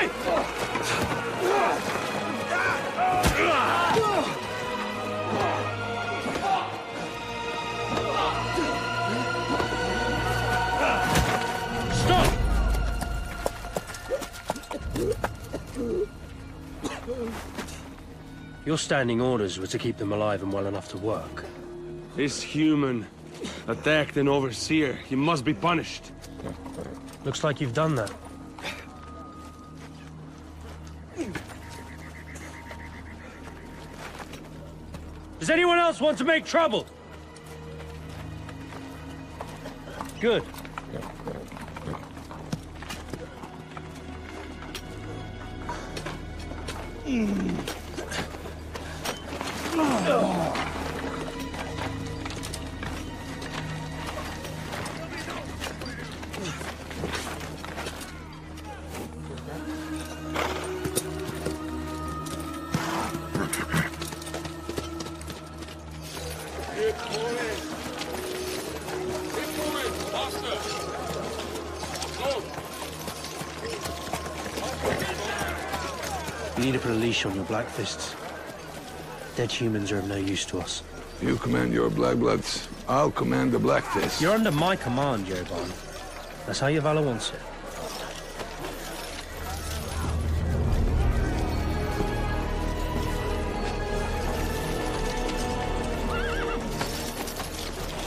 Your standing orders were to keep them alive and well enough to work. This human attacked an overseer. He must be punished. Looks like you've done that. Does anyone else want to make trouble? Good. Mm. You need to put a leash on your Black Fists. Dead humans are of no use to us. You command your Blackbloods. I'll command the Black Fist. You're under my command, Joban. That's how your valor wants it.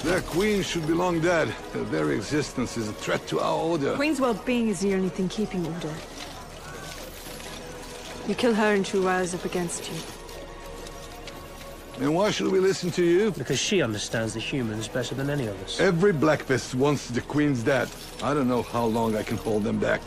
Their queen should be long dead. Their very existence is a threat to our order. Queen's well-being is the only thing keeping order. You kill her and she will rise up against you. And why should we listen to you? Because she understands the humans better than any of us. Every Black Fist wants the queen's dead. I don't know how long I can hold them back.